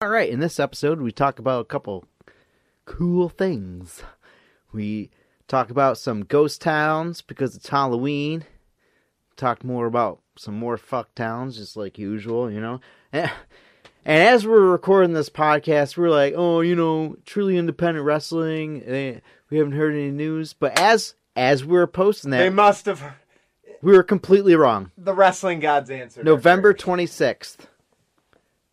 All right, in this episode, we talk about a couple cool things. We talk about some ghost towns because it's Halloween. Talk more about some more fuck towns, just like usual, you know. And, and as we're recording this podcast, we're like, oh, you know, truly independent wrestling. eh, We haven't heard any news, but as as we were posting that, They must have. we were completely wrong. The wrestling gods answered. November twenty sixth.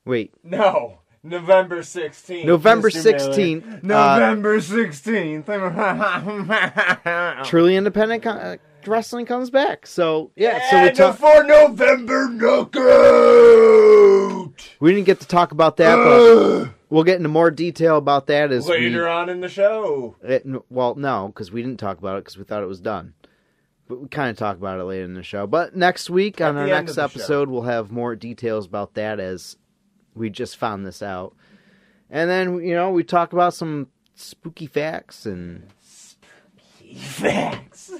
Wait, No, November sixteenth. November 16th, uh, November sixteenth. truly independent co- uh, wrestling comes back. So yeah, so we and talk. for November knockout. We didn't get to talk about that, but we'll get into more detail about that as Later we. on in the show. It, well, no, because we didn't talk about it because we thought it was done. But we kind of talk about it later in the show. But next week on our next the show. episode, we'll have more details about that as we just found this out. And then you know we talk about some spooky facts and Spooky Facts.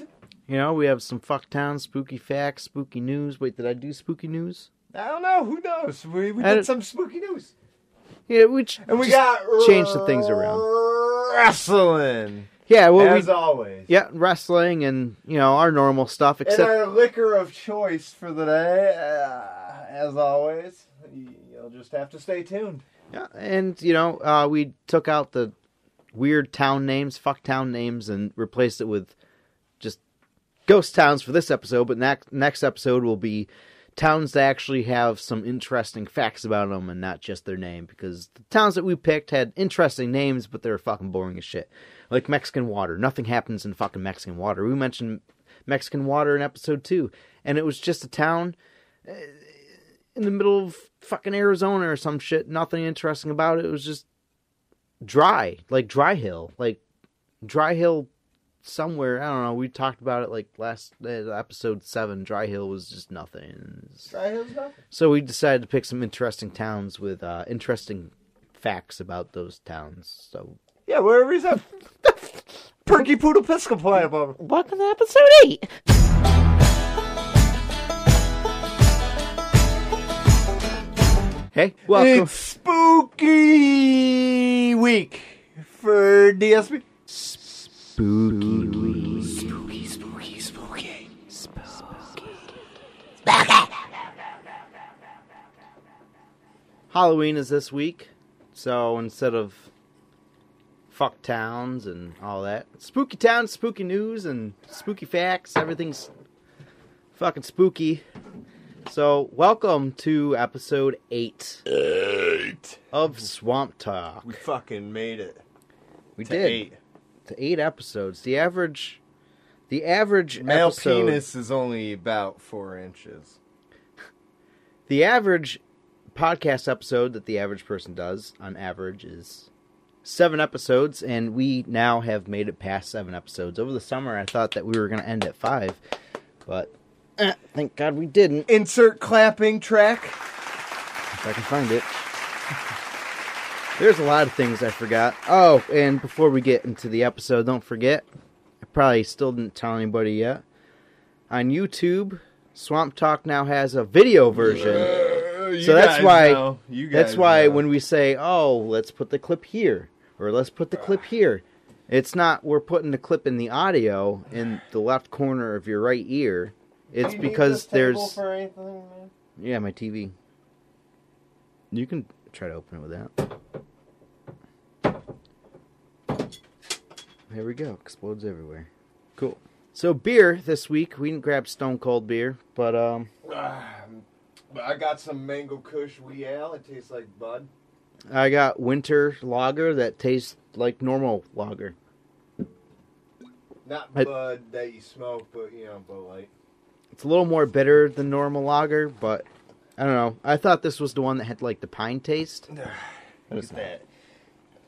you know we have some fucktown spooky facts, spooky news. Wait, did I do spooky news? I don't know. Who knows? We, we did some spooky news. Yeah, we ch- And we got change the things around. Wrestling. Yeah, well, as we always. yeah wrestling and you know our normal stuff. And Except our liquor of choice for the day, uh, as always, you'll just have to stay tuned. Yeah, and you know, uh, we took out the weird town names, fuck town names, and replaced it with just ghost towns for this episode. But next next episode will be towns that actually have some interesting facts about them, and not just their name. Because the towns that we picked had interesting names, but they were fucking boring as shit. Like Mexican Water, nothing happens in fucking Mexican Water. We mentioned Mexican Water in episode two, and it was just a town in the middle of fucking Arizona or some shit. Nothing interesting about it. It was just dry, like Dry Hill, like Dry Hill somewhere. I don't know. We talked about it like last uh, episode seven. Dry Hill was just nothing. Try his nothing. So we decided to pick some interesting towns with uh, interesting facts about those towns. So Yeah, wherever he's at. Perky Poodle Pisco Episcopal. welcome to episode eight. Hey, welcome. It's spooky week for DSP. Spooky week. Spooky, spooky, spooky. Halloween is this week, so instead of fuck towns and all that, spooky towns, spooky news, and spooky facts, everything's fucking spooky. So, welcome to episode eight Eight. of Swamp Talk. We fucking made it. We to did Eight. to eight episodes. The average, the average Male episode, penis is only about four inches. the average podcast episode that the average person does on average is seven episodes and we now have made it past seven episodes over the summer i thought that we were going to end at five but eh, thank god we didn't. Insert clapping track. if i can find it. There's a lot of things i forgot. Oh and before we get into the episode don't forget i probably still didn't tell anybody yet. On youtube swamp talk now has a video version. So that's why- That's why when we say, "Oh, let's put the clip here," or "Let's put the clip here," it's not we're putting the clip in the audio in the left corner of your right ear. It's because there's For anything, man? yeah, my TV. You can try to open it with that. There we go. Explodes everywhere. Cool. So beer this week. We didn't grab Stone Cold beer, but um, I got some mango kush wee ale. It tastes like bud. I got winter lager that tastes like normal lager. Not I- bud that you smoke, but you know, Bud Light. It's a little more bitter than normal lager, but I don't know. I thought this was the one that had like the pine taste. But it's Look not. at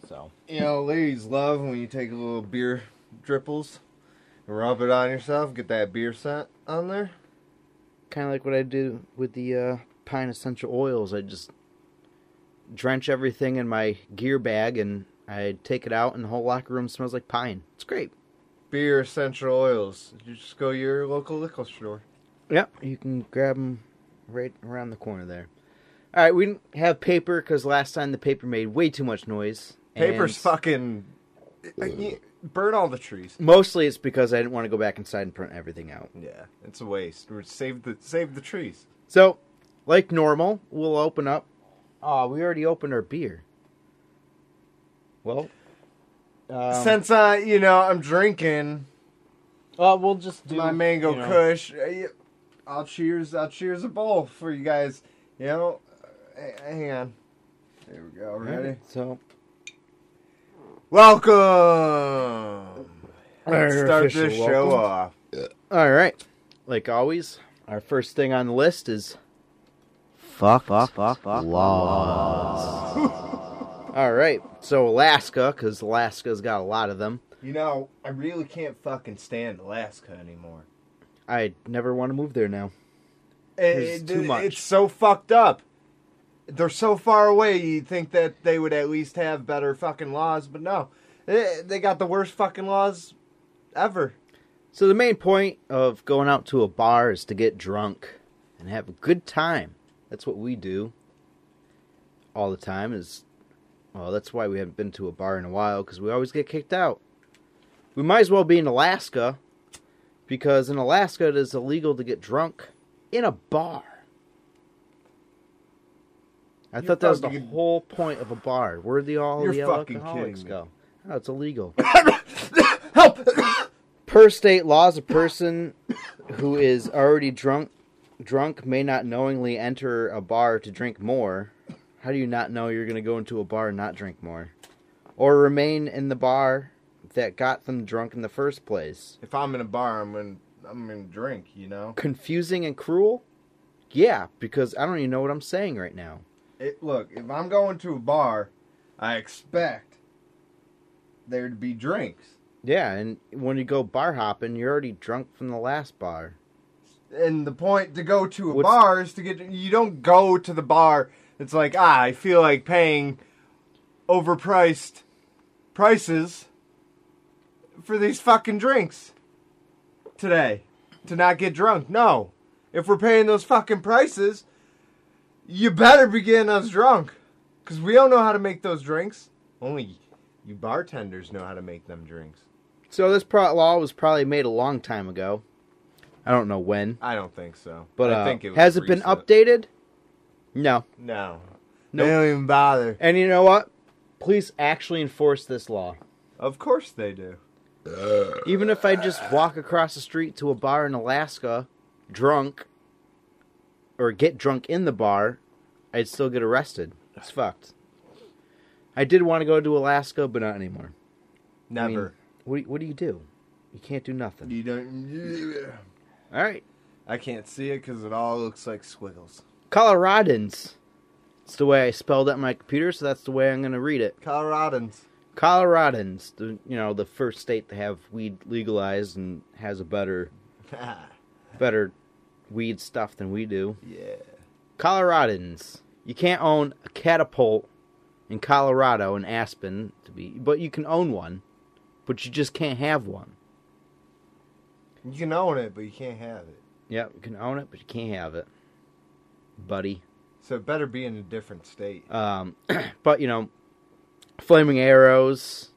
that. So You know, ladies love when you take a little beer dripples, rub it on yourself, get that beer scent on there. kind of like what I do with the uh, pine essential oils. I just drench everything in my gear bag and I take it out, and the whole locker room smells like pine. It's great. Beer essential oils. You just go to your local liquor store. Yep, you can grab them right around the corner there. All right, we didn't have paper because last time the paper made way too much noise. Paper's and fucking. Burn all the trees. Mostly it's because I didn't want to go back inside and print everything out. Yeah, it's a waste. We're save the save the trees. So, like normal, we'll open up. Oh, we already opened our beer. Well, um, Since uh, you know, I'm drinking uh, we'll just do my mango you know, Kush. Y- I'll cheers. I'll cheers a bowl for you guys. You know, uh, hang on. There we go. all right, Ready? So, Welcome. Let's start official this show welcome. off. all right. Like always, our first thing on the list is fuck, fuck, fuck, fuck laws. all right. So Alaska, because Alaska's got a lot of them. You know, I really can't fucking stand Alaska anymore. I never want to move there now. It- too much. It's so fucked up. They're so far away. You'd think that they would at least have better fucking laws, but no, they, they got the worst fucking laws ever. So the main point of going out to a bar is to get drunk and have a good time. That's what we do all the time. Is well, that's why we haven't been to a bar in a while because we always get kicked out. We might as well be in Alaska because in Alaska it is illegal to get drunk in a bar. I You're thought that was the whole point of a bar. Where the all the fucking alcoholics go? No, it's illegal. Help! per state laws, a person who is already drunk drunk may not knowingly enter a bar to drink more. How do you not know you're going to go into a bar and not drink more? Or remain in the bar that got them drunk in the first place? if I'm in a bar, I'm gonna I'm gonna drink. You know. Confusing and cruel? Yeah, because I don't even know what I'm saying right now. It, look, if I'm going to a bar, I expect there to be drinks. Yeah, and when you go bar hopping, you're already drunk from the last bar. And the point to go to a What's- bar is to get. You don't go to the bar. It's like ah, I feel like paying overpriced prices for these fucking drinks today to not get drunk. No, if we're paying those fucking prices, you better be getting us drunk, cause we don't know how to make those drinks. Only you bartenders know how to make them drinks. So this pro- law was probably made a long time ago. I don't know when. I don't think so. But I uh, think it was has it been updated? No. No. Nope. They don't even bother. And you know what? Police actually enforce this law. Of course they do. Even if I just walk across the street to a bar in Alaska, drunk, or get drunk in the bar, I'd still get arrested. It's fucked. I did want to go to Alaska, but not anymore. Never. What do, what do you do? You can't do nothing. you don't. All right. I can't see it because it all looks like squiggles. Coloradans. It's the way I spelled it on my computer, so that's the way I'm going to read it. Coloradans. Coloradans, the you know the first state to have weed legalized and has a better better weed stuff than we do. yeah. Coloradans, you can't own a catapult in Colorado in Aspen to be, but you can own one, but you just can't have one. You can own it, but you can't have it. Yep, you can own it, but you can't have it, buddy. So it better be in a different state. Um, but you know, flaming arrows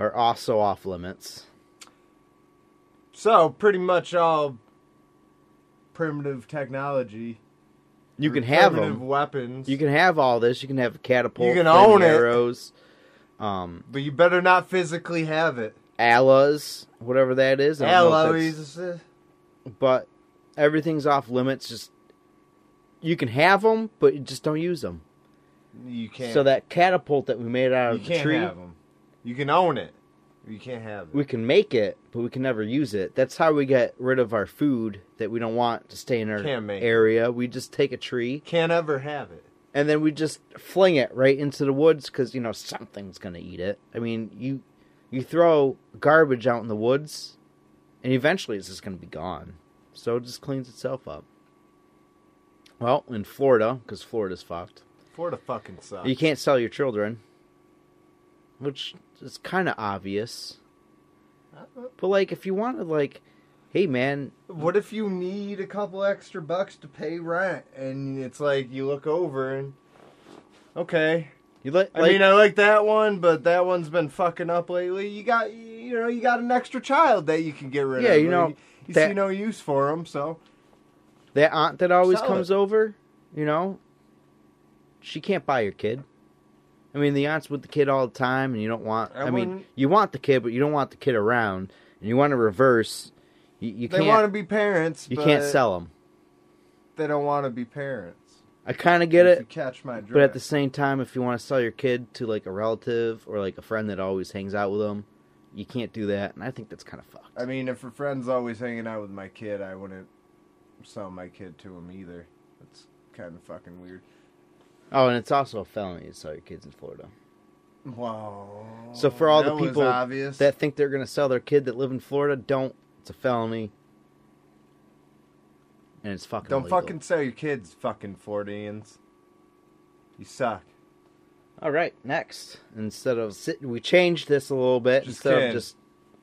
are also off limits. So pretty much all primitive technology. You can have them. weapons. You can have all this. You can have a catapult. You can own it. arrows. Um, but you better not physically have it. allas, whatever that is. I don't know if that's- Alloys. But everything's off limits. Just you can have them, but you just don't use them. You can't. So that catapult that we made out you of the can't tree, have them. You can own it. You can't have it. we can make it, but we can never use it. That's how we get rid of our food that we don't want to stay in our Can't make it. area. We just take a tree can't ever have it. and then we just fling it right into the woods because you know something's gonna eat it. I mean, you you throw garbage out in the woods, and eventually it's just gonna be gone. So it just cleans itself up. Well, in Florida, because Florida's fucked, Florida fucking sucks. you can't sell your children, which is kind of obvious. But like, if you wanted like, hey man, What if you need a couple extra bucks to pay rent, and it's like you look over and okay. you let I mean, I like that one, but that one's been fucking up lately. You got, you know, you got an extra child that you can get rid Yeah, of. you know, you, you that- see no use for them, so that aunt that always comes over, you know, she can't buy your kid. I mean, the aunt's with the kid all the time, and you don't want. I I, mean, you want the kid, but you don't want the kid around, and you want to reverse. You, you they want to be parents. you can't sell them. They don't want to be parents. I kind of get If it, You catch my drift. but at the same time, if you want to sell your kid to like a relative or like a friend that always hangs out with them, you can't do that, and I think that's kind of fucked. I mean, if a friend's always hanging out with my kid, I wouldn't sell my kid to him either. That's kind of fucking weird. Oh, and it's also a felony to sell your kids in Florida. Wow. So for all the That was people obvious. that think they're going to sell their kid that live in Florida, don't. It's a felony. And it's fucking don't illegal. fucking sell your kids, fucking Floridians. You suck. All right, next. Instead of sit, we changed this a little bit. Just instead kidding. of just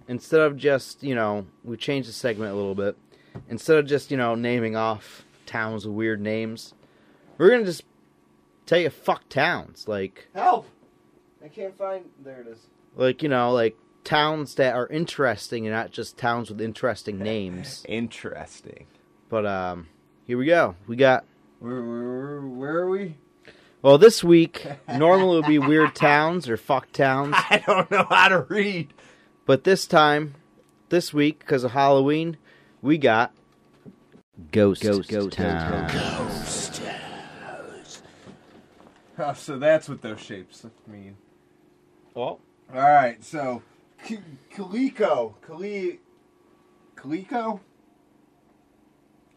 instead of just, you know, we changed the segment a little bit. Instead of just, you know, naming off towns with weird names, we're going to just tell you fuck towns. Like Help! I can't find. There it is. like, you know, like towns that are interesting and not just towns with interesting names. Interesting. But um, here we go. We got Where, where, where are we? well this week. Normally it would be weird towns or fuck towns, I don't know how to read. but this time, this week because of Halloween, we got ghost ghost, town. Oh, so that's what those shapes mean. Well, All right, so K- Calico, Cali, Calico,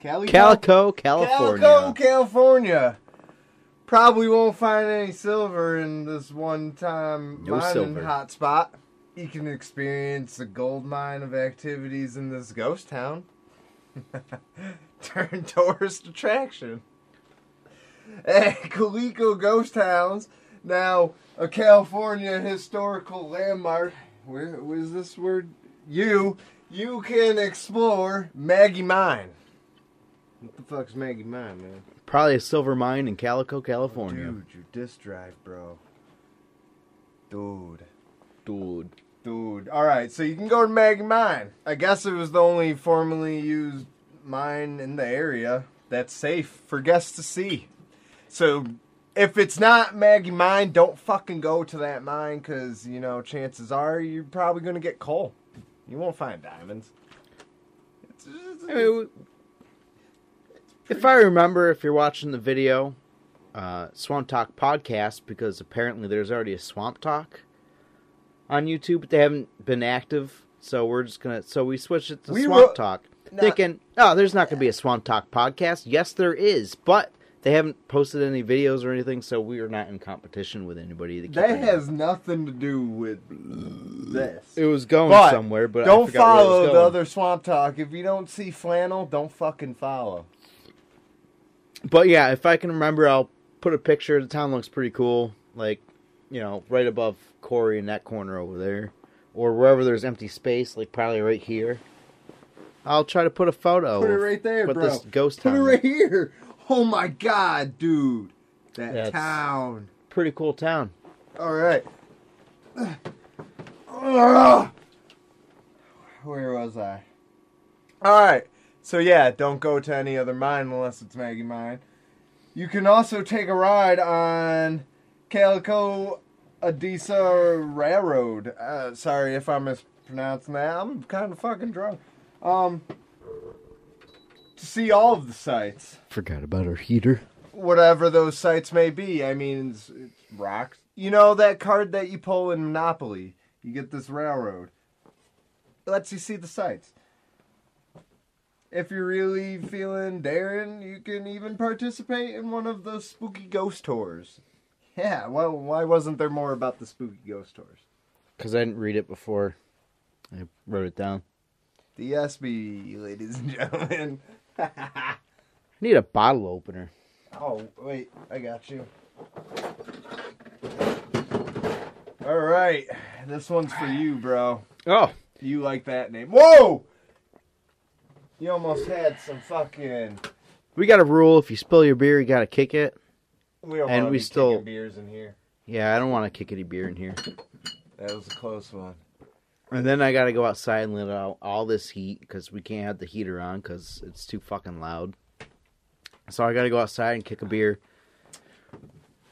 Calico, Calico, California. Calico, California. Probably won't find any silver in this one-time No mining silver. hotspot. You can experience the gold mine of activities in this ghost town. Turn tourist attraction. At Calico Ghost Towns, now a California historical landmark. Where was this word? You, you can explore Maggie Mine. What the fuck's Maggie Mine, man? Probably a silver mine in Calico, California. Dude, your disc drive, bro. Dude. Dude. Dude. Alright, so you can go to Maggie Mine. I guess it was the only formerly used mine in the area that's safe for guests to see. So if it's not Maggie Mine, don't fucking go to that mine because, you know, chances are you're probably going to get coal. You won't find diamonds. It's, it's- I mean, if I remember, if you're watching the video, uh, Swamp Talk podcast, because apparently there's already a Swamp Talk on YouTube, but they haven't been active. So we're just gonna. So we switched it to We Swamp wrote- Talk, Nah. thinking, oh, there's not gonna be a Swamp Talk podcast. Yes, there is, but they haven't posted any videos or anything, so we are not in competition with anybody. To keep that it- has nothing to do with this. It was going But somewhere, but don't forgot where it was follow the other Swamp Talk. If you don't see flannel, don't fucking follow. But yeah, if I can remember, I'll put a picture. The town looks pretty cool. Like, you know, right above Corey in that corner over there. Or wherever there's empty space, like probably right here. I'll try to put a photo. Put it right there, what bro. this ghost Put town it is. right here. Oh my god, dude. That That's- town. Pretty cool town. All right. Where was I? All right. So yeah, don't go to any other mine unless it's Maggie Mine. You can also take a ride on Calico Adisa Railroad. Uh, sorry if I'm mispronouncing that. I'm kind of fucking drunk. Um, to see all of the sites Forgot about our heater. whatever those sites may be. I mean, it's, it's rocks. You know that card that you pull in Monopoly? You get this railroad. It lets you see the sites. If you're really feeling daring, you can even participate in one of those spooky ghost tours. Yeah, well, why wasn't there more about the spooky ghost tours? Because I didn't read it before. I wrote it down. The SB, ladies and gentlemen. I need a bottle opener. Oh, wait, I got you. All right, this one's for you, bro. Oh, You like that name? Whoa! You almost had some fucking. We got a rule: if you spill your beer, you got to kick it. We don't And we still- beers in here. Yeah, I don't want to kick any beer in here. That was a close one. And then I got to go outside and let out all this heat because we can't have the heater on because it's too fucking loud. So I got to go outside and kick a beer.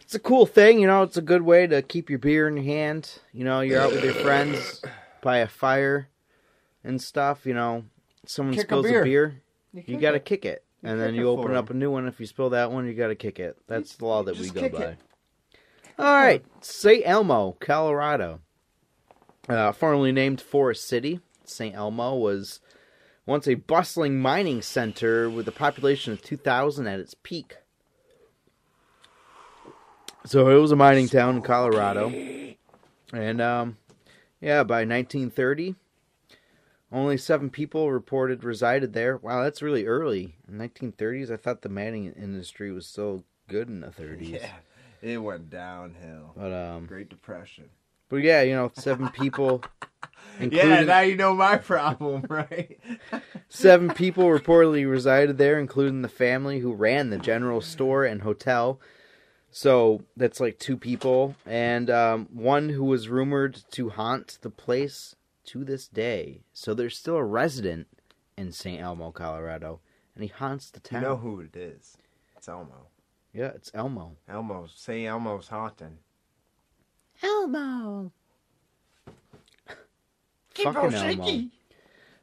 It's a cool thing, you know. It's a good way to keep your beer in your hand. You know, you're out with your friends by a fire and stuff. You know, someone Kick a spills beer. a beer, you kick got to it. kick it, You and then kick you it open up a new one. If you spill that one, you got to kick it. That's the law that we just go kick by. it. All right, St. Elmo, Colorado. Uh, formerly named Forest City, St. Elmo was once a bustling mining center with a population of 2,000 at its peak. So it was a mining town in Colorado. And, um, yeah, by 1930, only seven people reported resided there. Wow, that's really early. In 1930s, I thought the mining industry was still good in the 30s. Yeah, it went downhill. But, um, Great Depression. But yeah, you know, seven people, Yeah, now you know my problem, right? seven people reportedly resided there, including the family who ran the general store and hotel. So that's like two people, and um, one who was rumored to haunt the place to this day. So there's still a resident in St. Elmo, Colorado, and he haunts the town. you know who it is? It's Elmo. Yeah, it's Elmo. Elmo's. St. Elmo's haunting. Elmo. Fucking Elmo.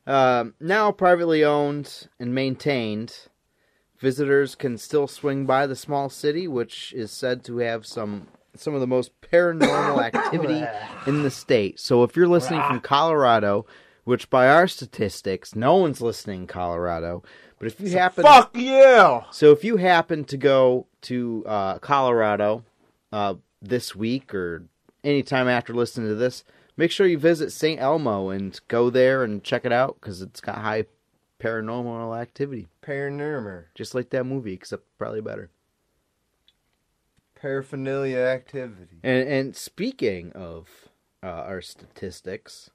Um, now privately owned and maintained, visitors can still swing by the small city, which is said to have some some of the most paranormal activity in the state. So if you're listening from Colorado, which by our statistics, no one's listening in Colorado, but if you happen Fuck yeah! so if you happen to go to uh, Colorado uh, this week or anytime after listening to this, make sure you visit St. Elmo and go there and check it out because it's got high paranormal activity, Paranormal. just like that movie, except probably better. Paraphernalia activity. And and speaking of uh, our statistics,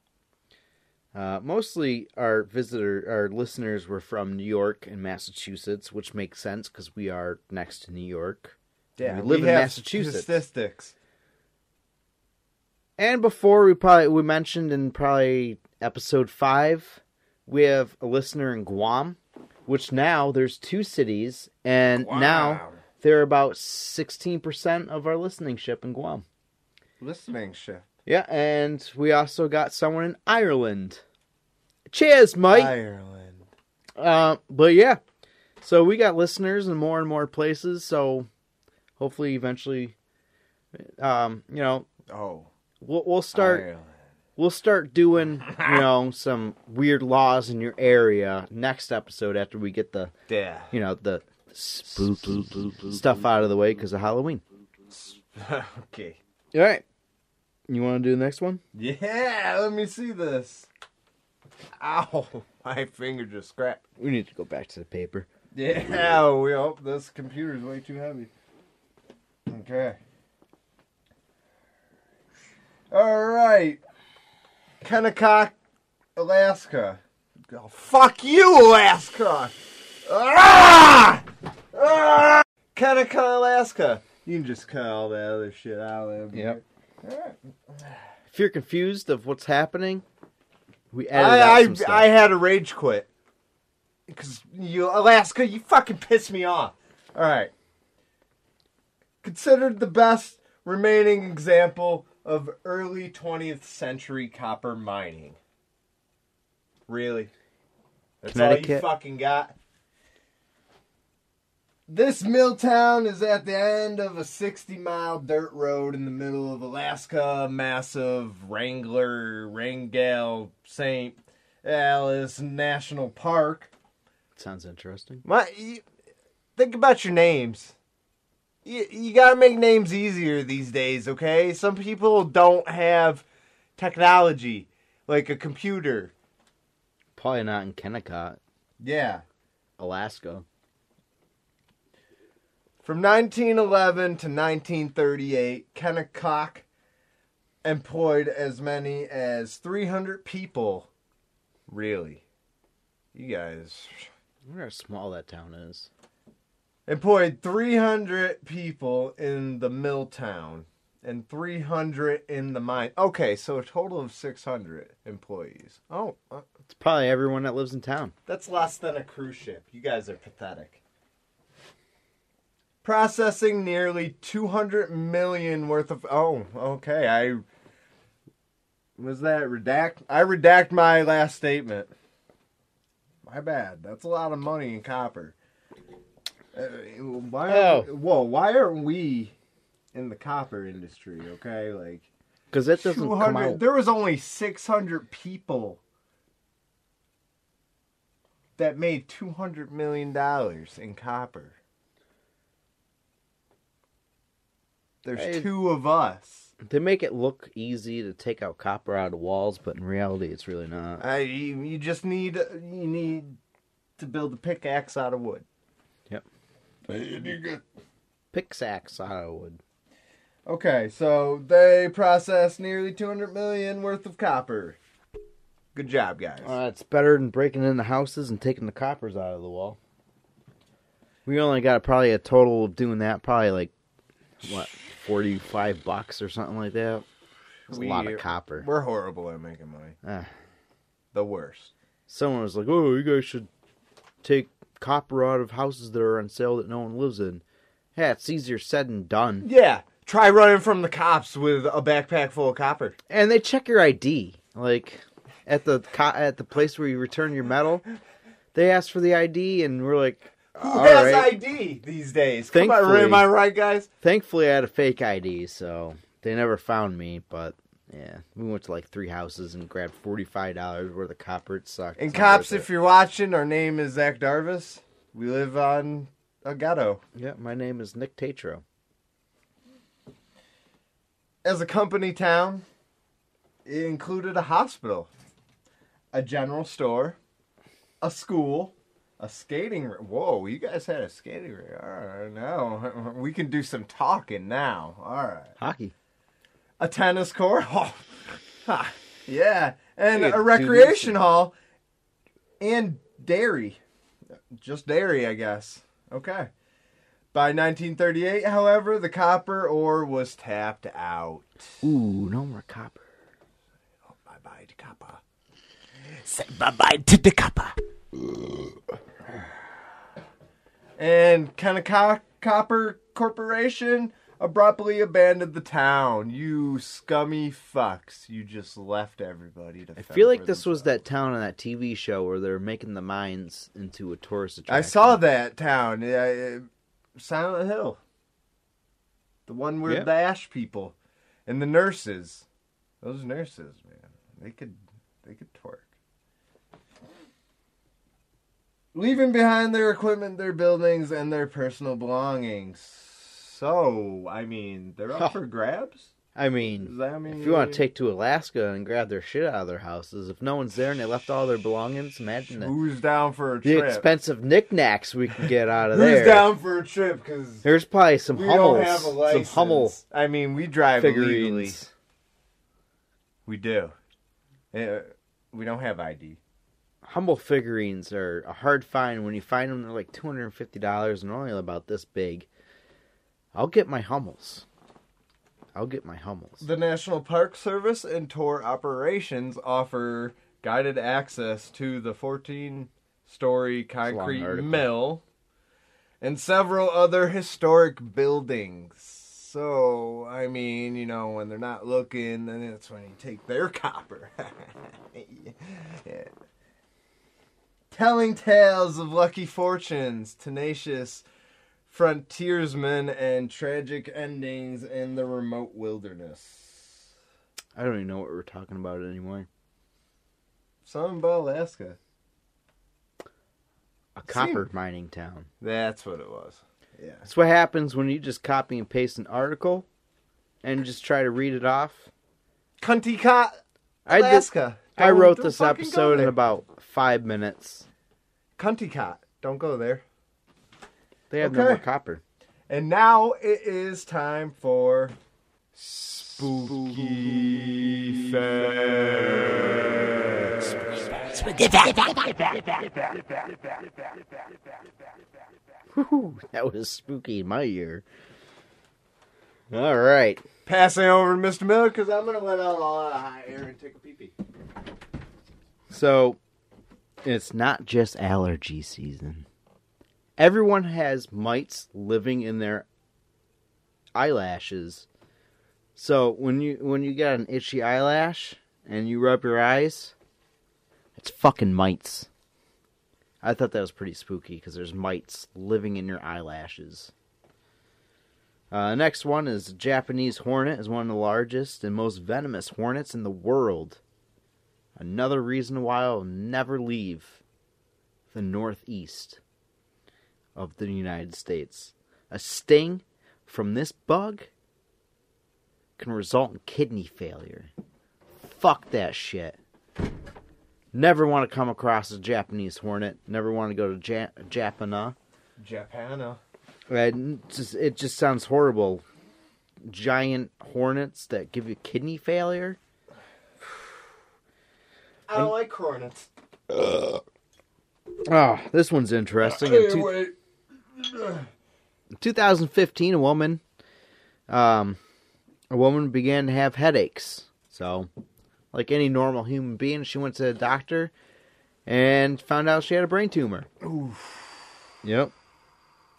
uh, mostly our visitor, our listeners were from New York and Massachusetts, which makes sense because we are next to New York. Yeah, We live in have Massachusetts. Statistics. And before we probably we mentioned in probably episode five, we have a listener in Guam, which now there's two cities, and now they're about sixteen percent of our listening ship in Guam. listening ship. Yeah, and we also got someone in Ireland. Cheers, Mike. Ireland. Uh, but yeah, so we got listeners in more and more places. So hopefully, eventually, um, you know, Oh, we'll we'll start. Oh, Ireland. we'll start doing you know some weird laws in your area next episode after we get the Yeah. you know the spooky stuff out of the way because of halloween okay. all right you want to do the next one Yeah, let me see this. Ow, my finger just scratched. we need to go back to the paper Yeah, we hope this computer's way too heavy. Okay. All right. Kennecott, Alaska. Oh, fuck you, Alaska! Ah! Ah! Kennecott, Alaska. You can just cut all that other shit out of there. Yep. If you're confused of what's happening we out I, some I, stuff. I had a rage quit. Because you, Alaska, you fucking pissed me off. Alright. Considered the best remaining example of early 20th century copper mining. Really? That's all you fucking got? This mill town is at the end of a 60 mile dirt road in the middle of Alaska, massive Wrangler, Wrangell, St. Alice National Park. sounds interesting My, you, think about your names. You, you gotta make names easier these days, okay? Some people don't have technology, like a computer. probably not in kennecott Yeah. alaska From 1911 to 1938, Kennecott employed as many as 300 people. Really? You guys I wonder how small that town is. Employed 300 people in the mill town and 300 in the mine. Okay, so a total of 600 employees. Oh, uh, It's probably everyone that lives in town. that's less than a cruise ship. You guys are pathetic. Processing nearly 200 million worth of. Oh, okay. I. Was that redact? I redact my last statement. My bad. That's a lot of money in copper. Uh, why? Oh. Whoa! Why aren't we in the copper industry? Okay, like Because it doesn't come out. There was only 600 people that made 200 million dollars in copper. There's two of us. They make it look easy to take out copper out of walls, but in reality, it's really not. I, you, you just need you need to build a pickaxe out of wood. Yep. And you're good. Pickaxe out of. Okay, so they processed nearly 200 million worth of copper. Good job, guys. Uh, it's better than breaking into houses and taking the coppers out of the wall. We only got probably a total of doing that, probably like what, forty-five bucks or something like that. It's a lot of copper. We're horrible at making money. Ah. The worst. Someone was like, "Oh, you guys should take copper out of houses that are on sale that no one lives in." Yeah, it's easier said than done. Yeah, try running from the cops with a backpack full of copper. And they check your ID, like at the co- at the place where you return your metal. They ask for the ID, and we're like, Who "All has right." ID these days? Come on, am I right, guys? Thankfully, I had a fake ID, so they never found me. But yeah, we went to like three houses and grabbed forty-five dollars worth of copper. It sucked. And It's cops, if it. you're watching, our name is Zach Darvis. We live on a ghetto. yeah, my name is Nick Tatro. As a company town, it included a hospital, a general store, a school, a skating ring. Whoa, you guys had a skating ring. All right, now we can do some talking now. All right. Hockey. A tennis court. Oh, ha, yeah, and a recreation hall and dairy. Just dairy, I guess. Okay. By 1938, however, the copper ore was tapped out. Ooh, no more copper. Oh, bye bye to copper. Say bye bye to the copper. And Kennecott Copper Corporation abruptly abandoned the town. You scummy fucks. You just left everybody to I feel like this was that town on that TV show where they're making the mines into a tourist attraction. I saw that town. Yeah, yeah, uh, Silent Hill. The one where Yeah. the ash people and the nurses. Those nurses, man. They could they could twerk. Leaving behind their equipment, their buildings, and their personal belongings. So, I mean, they're up for grabs? I mean, mean if you want to take to Alaska and grab their shit out of their houses, if no one's there and they left all their belongings, imagine the, Who's down for a trip. the expensive knickknacks we can get out of Who's there. Who's down for a trip? Because There's probably some Hummels, don't have a some. Hummel I mean, we drive illegally. We do. Uh, we don't have ID. Hummel figurines are a hard find. When you find them, they're like two hundred and fifty dollars and only about this big. I'll get my Hummels. I'll get my Hummels. The National Park Service and tour operations offer guided access to the 14 story concrete mill and several other historic buildings. So, I mean, you know, when they're not looking, then it's when you take their copper. yeah. Telling tales of lucky fortunes, tenacious frontiersmen, and tragic endings in the remote wilderness. I don't even know what we're talking about anymore. Something about Alaska. A copper mining town. That's what it was. Yeah. That's what happens when you just copy and paste an article and just try to read it off. Cunty Cot, I did- Alaska. I wrote this episode in about five minutes. Cunty Cot. Don't go there. They have no more copper. And now it is time for spooky facts. That was spooky in my ear. All right. Passing over to Mr. Miller because I'm gonna let out a lot of hot air and take a pee pee. So, it's not just allergy season. Everyone has mites living in their eyelashes. So when you when you got an itchy eyelash and you rub your eyes, it's fucking mites. I thought that was pretty spooky because there's mites living in your eyelashes. Uh, next one is Japanese hornet is one of the largest and most venomous hornets in the world. Another reason why I'll never leave the northeast of the United States. A sting from this bug can result in kidney failure. Fuck that shit. Never want to come across a Japanese hornet. Never want to go to ja- Japana. Japana. And just, it just sounds horrible. Giant hornets that give you kidney failure. I don't like hornets. Oh, this one's interesting. In two- wait. In 2015, a woman, um, a woman began to have headaches. So, like any normal human being, she went to the doctor and found out she had a brain tumor. Oof. Yep.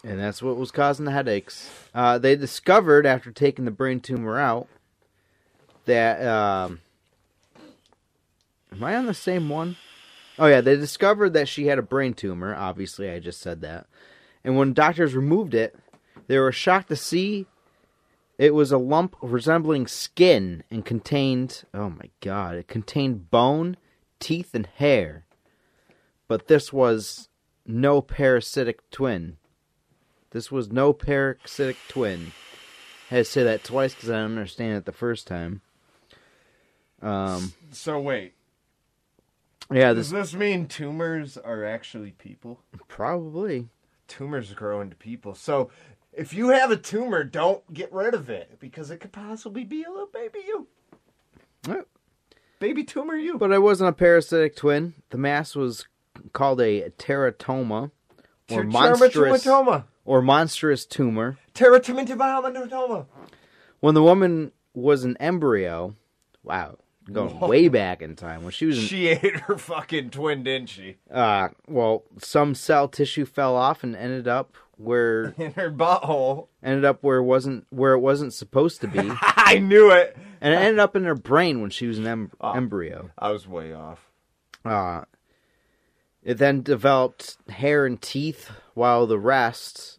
And that's what was causing the headaches. Uh, they discovered after taking the brain tumor out that. Um, am I on the same one? Oh, yeah. They discovered that she had a brain tumor. Obviously, I just said that. And when doctors removed it, they were shocked to see it was a lump resembling skin and contained, oh my god, it contained bone, teeth, and hair. But this was no parasitic twin. This was no parasitic twin. I had to say that twice because I didn't understand it the first time. Um, So wait, yeah, does this this mean tumors are actually people? probably. Tumors grow into people. So if you have a tumor, don't get rid of it because it could possibly be a little baby you, Yep. baby tumor you. But it wasn't a parasitic twin. The mass was called a teratoma, or Ter- monstrous, or monstrous tumor. Teratomatoma. When the woman was an embryo, wow, going way back in time when she was, an, She ate her fucking twin, didn't she? uh, well, some cell tissue fell off and ended up where In her butthole. ended up where it wasn't where it wasn't supposed to be, I knew it. And it ended up in her brain when she was an em- embryo. I was way off. Uh, it then developed hair and teeth, while the rest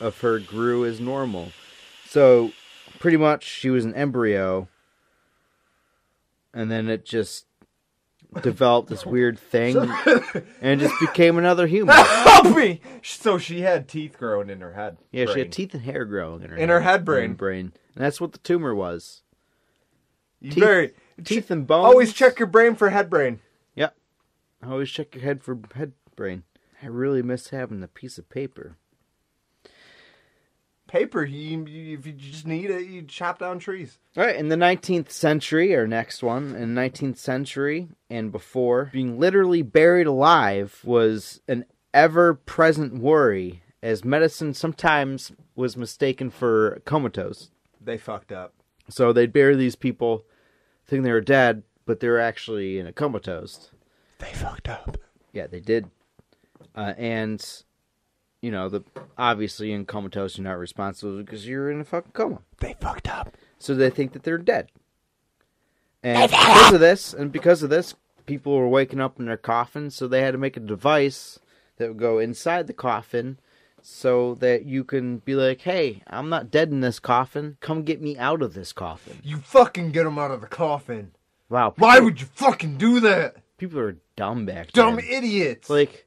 of her grew as normal. So, pretty much, she was an embryo, and then it just developed this weird thing, and just became another human. Help me! So she had teeth growing in her head. Yeah, she had teeth and hair growing in her In her head brain. and brain, and that's what the tumor was. Teeth- very Teeth and bones. always check your brain for head brain. Yep. Always check your head for head brain. I really miss having the piece of paper. Paper, you, you, if you just need it, you chop down trees. All right, in the 19th century, our next one, in the 19th century and before, being literally buried alive was an ever present worry, as medicine sometimes was mistaken for comatose. They fucked up. So they'd bury these people thinking they were dead, but they were actually in a comatose. They fucked up. Yeah, they did. Uh, and, you know, the obviously in comatose, you're not responsible because you're in a fucking coma. They fucked up. so they think that they're dead. And because of this, and because of this, people were waking up in their coffins, so they had to make a device that would go inside the coffin so that you can be like, hey, I'm not dead in this coffin. Come get me out of this coffin. You fucking get them out of the coffin. Wow. Why would you fucking do that? people are dumb back Dumb then. idiots. Like,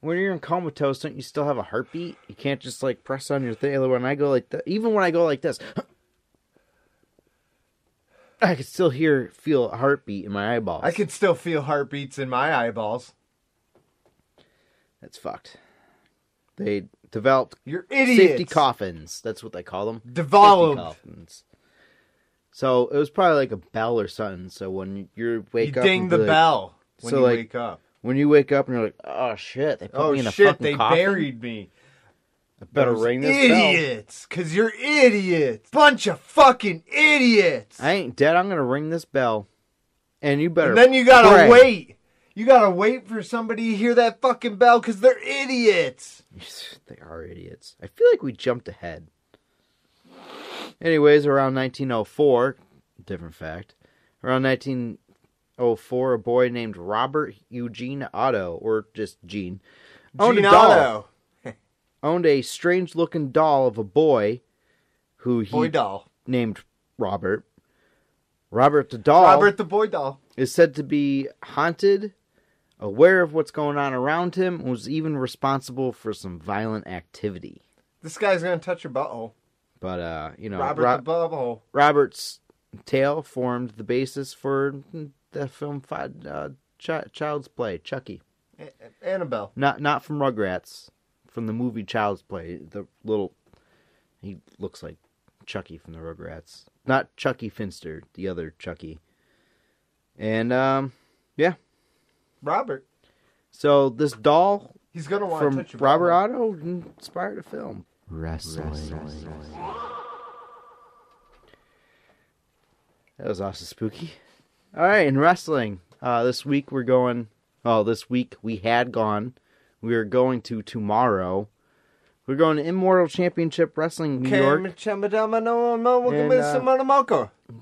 when you're in comatose, don't you still have a heartbeat? You can't just like press on your thing. When I go like that, even when I go like this, I can still hear, feel a heartbeat in my eyeballs. I could still feel heartbeats in my eyeballs. That's fucked. They developed You're idiots. safety coffins. That's what they call them. Devolved. coffins. So it was probably like a bell or something. So when you wake You up, ding the like, bell. when So, you like, wake up. When you wake up and you're like, oh shit, they put Oh me in a shit! fucking They coffin? buried me. I better Those ring this bell. idiots, cause you're idiots. Bunch of fucking idiots. I ain't dead. I'm gonna ring this bell, and you better. and then you gotta pray. wait. You gotta wait for somebody to hear that fucking bell, cause they're idiots. They are idiots. I feel like we jumped ahead. Anyways, around 1904, different fact. Around 1904, a boy named Robert Eugene Otto, or just Gene, owned a doll. Owned a strange-looking doll of a boy, who he Boy doll. named Robert. Robert the doll Robert the boy doll. is said to be haunted, aware of what's going on around him, and was even responsible for some violent activity. This guy's gonna touch your butthole. But uh, you know, Robert Ro- the butthole. Robert's tale formed the basis for the film fi- uh, Ch- Child's Play, Chucky. A- Annabelle. Not not from Rugrats, from the movie Child's Play. The little he looks like Chucky from the Rugrats. Not Chuckie Finster, the other Chucky. And um, yeah. Robert. So this doll He's gonna want to from touch your Robert butthole. Otto inspired a film. Wrestling. That was awesome spooky. All right, in wrestling, uh, this week we're going. Oh, this week we had gone. We are going to tomorrow. We're going to Immortal Championship Wrestling New York. I'm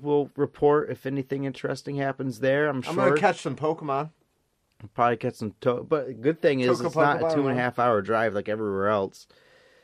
We'll report if anything interesting happens there. I'm sure. I'm gonna catch some Pokemon. Probably catch some. To- but good thing is Toka it's not a two and a half hour drive like everywhere else.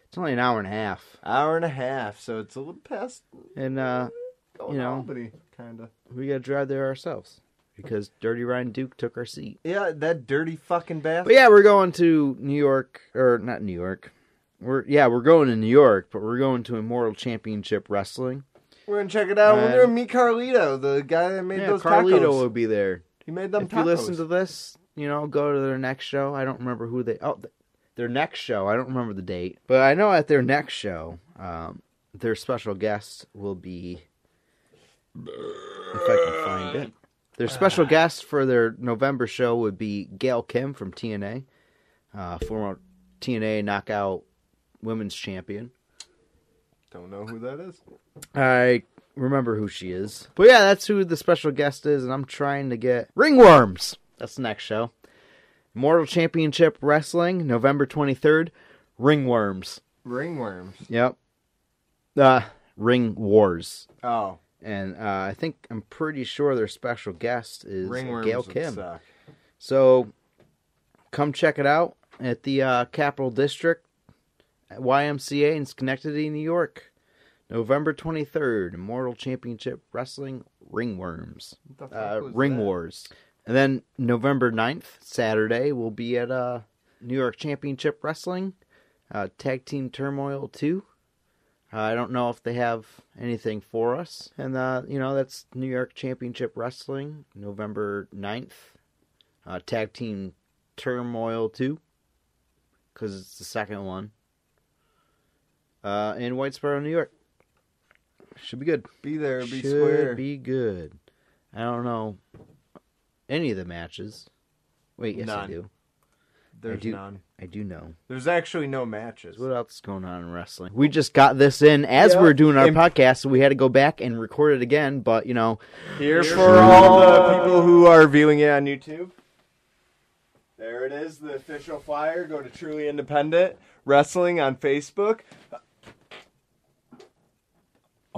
It's only an hour and a half, Hour and a half, so it's a little past. and uh, Going You know. Albany, kinda. we got to drive there ourselves because Dirty Ryan Duke took our seat. Yeah, that dirty fucking bastard. But yeah, we're going to New York or not New York. We're yeah, we're going to New York, but we're going to Immortal Championship Wrestling. We're gonna check it out. We're gonna meet Carlito, the guy that made yeah, those Carlito tacos. will be there. He made them if tacos. you listen to this, you know, go to their next show. I don't remember who they. Oh, th- their next show. I don't remember the date, but I know at their next show, um, their special guest will be. If I can find it, their special guest for their November show would be Gail Kim from TNA, uh, former TNA Knockout Women's Champion. Don't know who that is. I remember who she is. But yeah, that's who the special guest is, and I'm trying to get Ringworms. That's the next show. Mortal Championship Wrestling, November 23rd. Ringworms. Ringworms. Yep. Uh, Ring Wars. Oh, And uh, I think, I'm pretty sure their special guest is ringworms Gail Kim. So come check it out at the uh, Capital District at YMCA in Schenectady, New York. November 23rd, Immortal Championship Wrestling Ringworms. What the fuck Uh, Ring that? Wars. And then November 9th, Saturday, we'll be at uh, New York Championship Wrestling, uh, Tag Team Turmoil 2. Uh, I don't know if they have anything for us. And, uh, you know, that's New York Championship Wrestling, November 9th. Uh, Tag Team Turmoil 2, because it's the second one. Uh, in Whitesboro, New York. Should be good. Be there, be Should square. be good. I don't know any of the matches. Wait, yes, I do. There's I do. none. I do know. There's actually no matches. What else is going on in wrestling? We just got this in as Yeah. we are doing our And- podcast, so we had to go back and record it again. But you know, Here for all the people who are viewing it on YouTube. There it is, the official flyer. Go to Truly Independent Wrestling on Facebook. Uh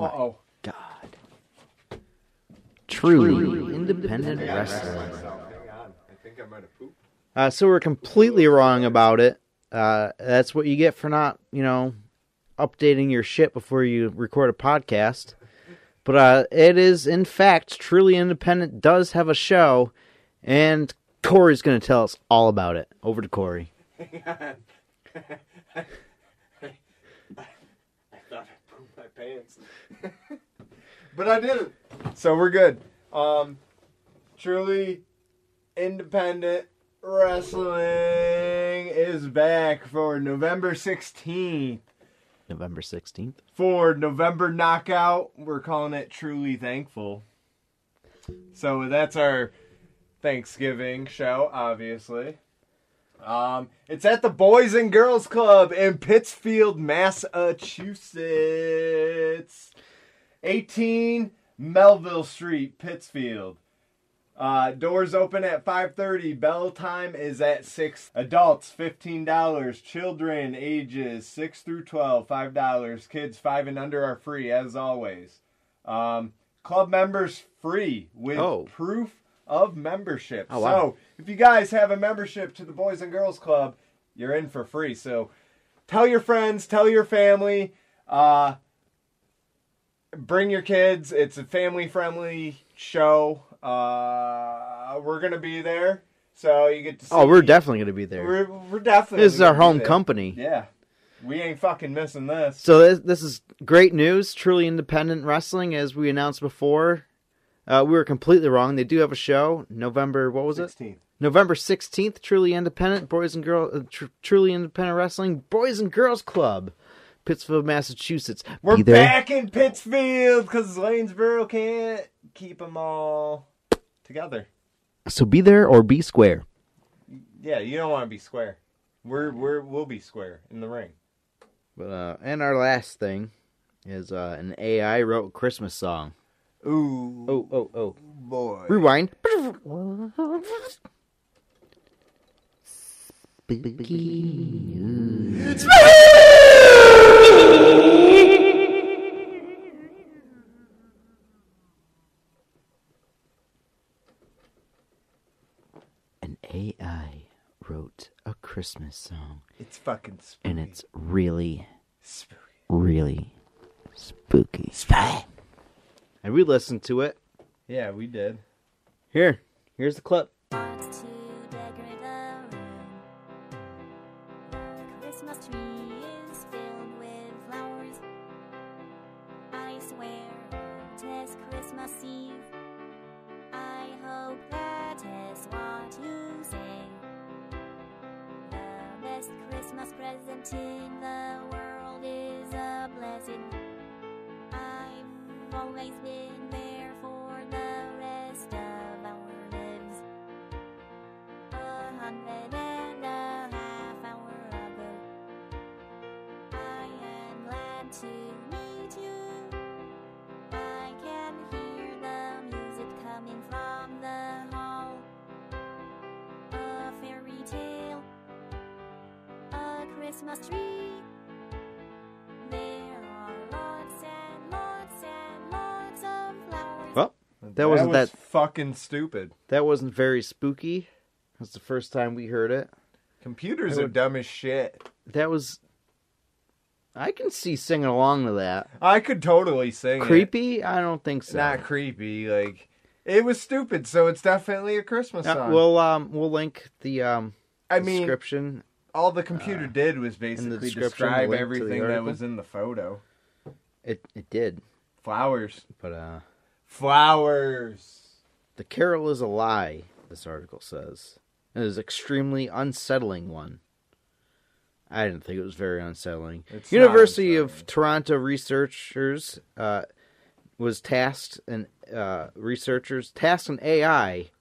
oh. God, truly independent wrestling. Hang on. I think I might have pooped. Uh, so we're completely wrong about it. Uh, that's what you get for not, you know, updating your shit before you record a podcast. But uh, it is, in fact, truly independent. Does have a show, and Corey's going to tell us all about it. Over to Corey. Hang on. I thought I pooped my pants. but I didn't. So we're good. Um, truly independent wrestling is back for November 16th. November sixteenth. For November knockout, we're calling it Truly Thankful. So that's our Thanksgiving show, obviously. Um, it's at the Boys and Girls Club in Pittsfield, Massachusetts. 18 Melville Street, Pittsfield. Uh, doors open at 5:30. Bell time is at 6. Adults $15. Children ages 6 through 12 $5. Kids 5 and under are free as always. Um, club members free with Oh. proof of membership. Oh, wow. So, if you guys have a membership to the Boys and Girls Club, you're in for free. So, tell your friends, tell your family, uh bring your kids. It's a family friendly show. Uh, we're gonna be there, so you get to. See, Oh, we're definitely going to be there. we're, we're definitely. This is our home company. Yeah, we ain't fucking missing this. So this, this is great news. Truly independent wrestling, as we announced before. Uh, we were completely wrong. They do have a show November. What was it? 16. November sixteenth. Truly independent boys and girls. Uh, tr- truly independent wrestling boys and girls club, Pittsfield, Massachusetts. We're back in Pittsfield because Lanesboro can't keep them all together. So be there or be square. Yeah, you don't want to be square. We're we're we'll be square in the ring. But uh, and our last thing is uh, an AI wrote Christmas song. Ooh, Oh oh oh! boy. Rewind. An AI wrote a Christmas song, It's fucking spooky. and it's really, spooky. really spooky. Spooky. And we listened to it. Yeah, we did. Here, here's the clip. To decorate the room. Christmas tree present in the world is a blessing. I've always been Christmas tree. There are lots and lots and lots of flowers. Well, that wasn't was that fucking stupid. that wasn't very spooky. That's the first time we heard it. Computers I are would- dumb as shit. That was. I can see singing along to that. I could totally sing. it. Creepy? I don't think so. Not creepy. Like it was stupid. So it's definitely a Christmas Uh, song. we'll um we'll link the um I mean, description. All the computer did was basically describe link to the everything that was in the photo. It it did, Flowers. but uh, Flowers. the carol is a lie. This article says it is extremely unsettling one. I didn't think it was very unsettling. It's University not of. Toronto researchers uh, was tasked and uh, researchers tasked an AI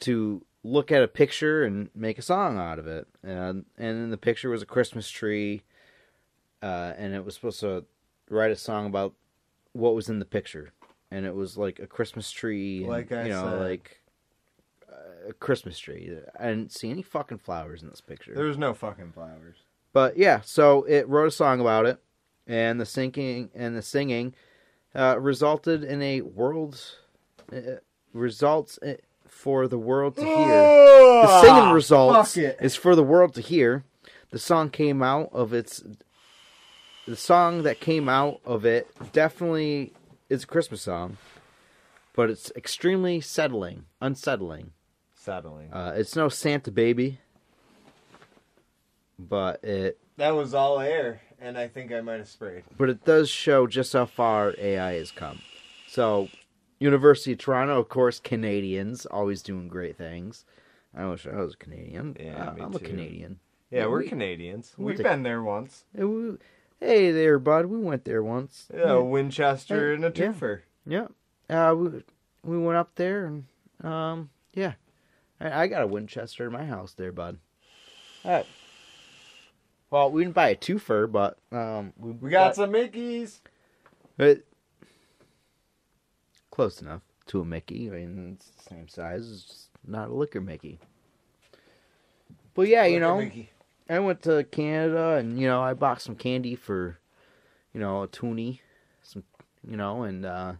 to look at a picture and make a song out of it. And and in the picture was a Christmas tree, uh, and it was supposed to write a song about what was in the picture, and it was like a Christmas tree, and, Like I you know, said. like uh, a Christmas tree. I didn't see any fucking flowers in this picture. There was no fucking flowers. But yeah, so it wrote a song about it, and the singing and the singing uh, resulted in a world uh, results uh, for the world to hear. The The singing results Fuck it. is for the world to hear. The song came out of its. The song that came out of it definitely is a Christmas song, but it's extremely settling, unsettling. Settling. Uh, it's no Santa baby, but it that was all air, and I think I might have sprayed. but it does show just how far AI has come. So, University of Toronto, of course, Canadians always doing great things. I wish I was a Canadian. Yeah, Uh, me I'm a. Canadian. Yeah, we're we- Canadians. we We've to- been there once. Hey, we- Hey there, bud. We went there once. Yeah, Winchester Hey, and a yeah. twofer. Yeah. Uh, we we went up there and um yeah, I, I got a Winchester in my house there, bud. All right. Well, we didn't buy a twofer, but um, We we got some Mickeys. It, close enough to a Mickey. I mean, it's the same size. It's just not a liquor Mickey. But yeah, you know, Mickey. I went to Canada and you know I bought some candy for, you know, a toonie, some, you know, and uh,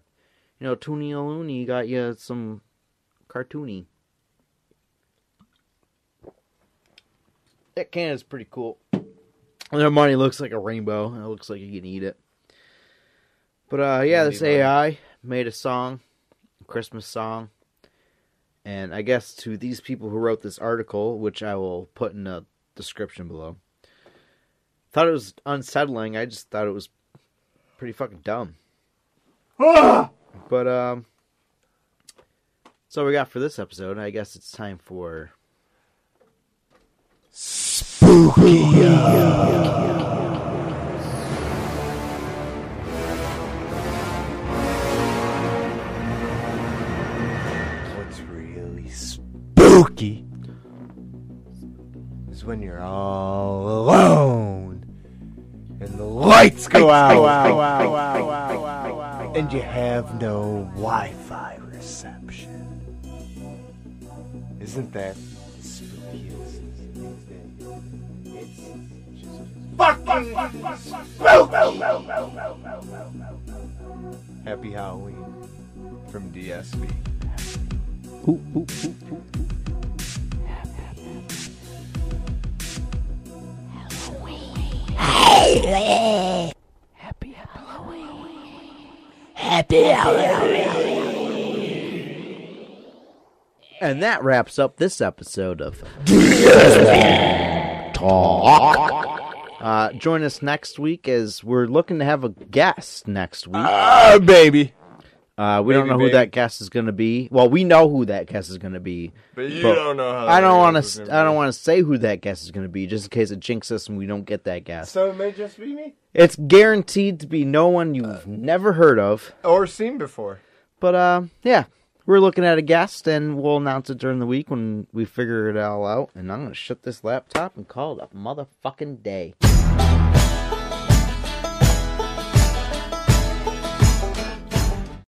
you know, Toonie loonie got you some cartoony. That can is pretty cool. And their money looks like a rainbow, and it looks like you can eat it. But uh, yeah, this. AI made a song, a Christmas song, and I guess to these people who wrote this article, which I will put in the description below, thought it was unsettling. I just thought it was pretty fucking dumb. But um, so we got for this episode. I guess it's time for What's spooky is when you're all alone and the lights go out, and you have no Wi-Fi reception. Isn't that the spookiest? It's just fucking spooky. Happy Halloween from DSB. Ooh, ooh, ooh, ooh. And that wraps up this episode of Talk. Uh, join us next week as we're looking to have a guest next week. Ah, baby. Uh, we don't Maybe, know who baby. that guest is going to be. Well, we know who that guest is going to be. But you But don't know how. I don't want to. I don't want to say who that guest is going to be, just in case it jinxes us and we don't get that guest. So it may just be me It's guaranteed to be no one you've Uh. never heard of. or seen before. But uh, yeah, we're looking at a guest, and we'll announce it during the week when we figure it all out. And I'm gonna shut this laptop and call it a motherfucking day.